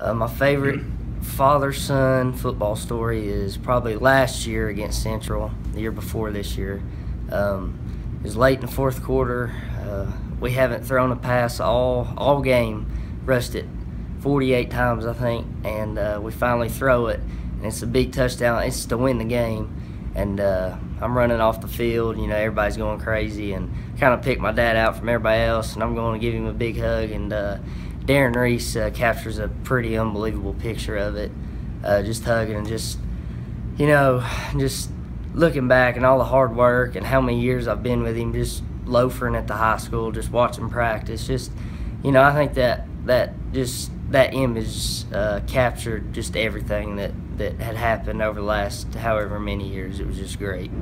Uh, my favorite father-son football story is probably last year against Central, the year before this year. Um, it was late in the fourth quarter. Uh, we haven't thrown a pass all all game, rushed it 48 times I think, and uh, we finally throw it, and it's a big touchdown. It's to win the game, and uh, I'm running off the field. You know, everybody's going crazy, and kind of pick my dad out from everybody else, and I'm going to give him a big hug, and uh, Darren Reese uh, captures a pretty unbelievable picture of it, uh, just hugging and just, you know, just looking back and all the hard work and how many years I've been with him, just loafering at the high school, just watching practice. Just, you know, I think that that just that image uh, captured just everything that that had happened over the last however many years. It was just great.